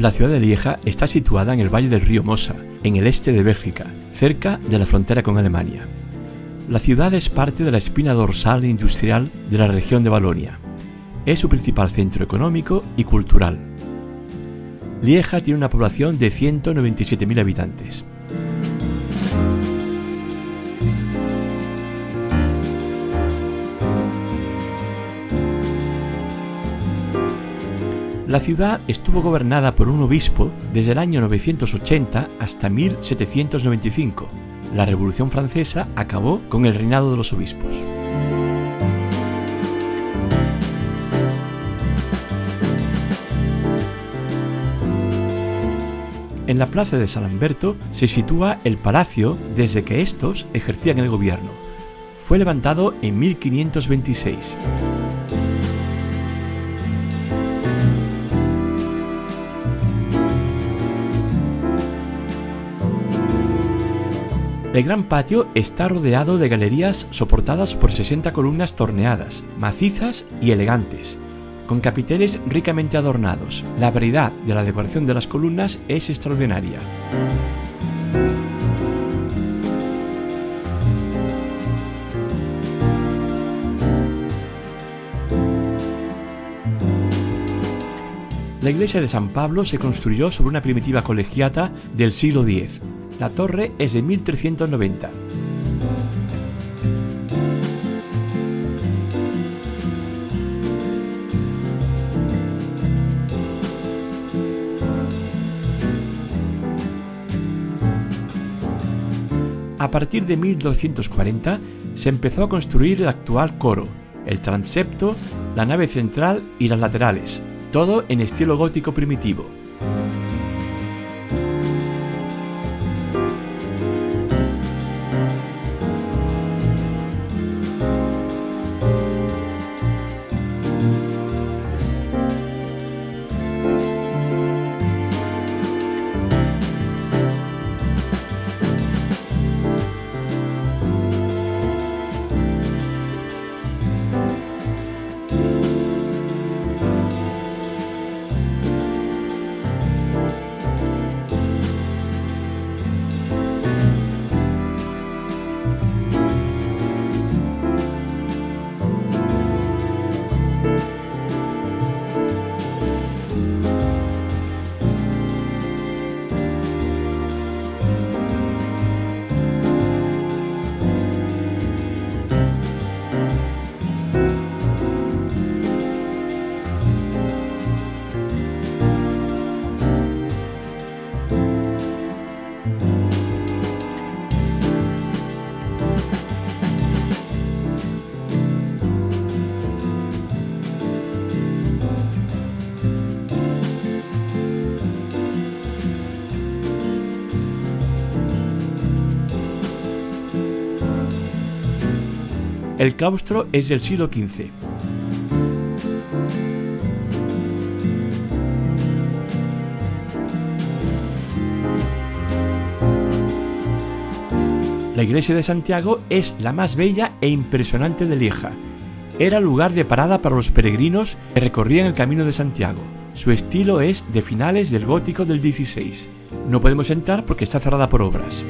La ciudad de Lieja está situada en el valle del río Mosa, en el este de Bélgica, cerca de la frontera con Alemania. La ciudad es parte de la espina dorsal industrial de la región de Valonia. Es su principal centro económico y cultural. Lieja tiene una población de 197.000 habitantes. La ciudad estuvo gobernada por un obispo desde el año 980 hasta 1795. La Revolución Francesa acabó con el reinado de los obispos. En la plaza de San Lamberto se sitúa el palacio desde que estos ejercían el gobierno. Fue levantado en 1526. El gran patio está rodeado de galerías soportadas por 60 columnas torneadas, macizas y elegantes, con capiteles ricamente adornados. La variedad de la decoración de las columnas es extraordinaria. La iglesia de San Pablo se construyó sobre una primitiva colegiata del siglo X, la torre es de 1390. A partir de 1240 se empezó a construir el actual coro, el transepto, la nave central y las laterales, todo en estilo gótico primitivo. El claustro es del siglo XV. La iglesia de Santiago es la más bella e impresionante de Lieja. Era lugar de parada para los peregrinos que recorrían el camino de Santiago. Su estilo es de finales del gótico del XVI. No podemos entrar porque está cerrada por obras.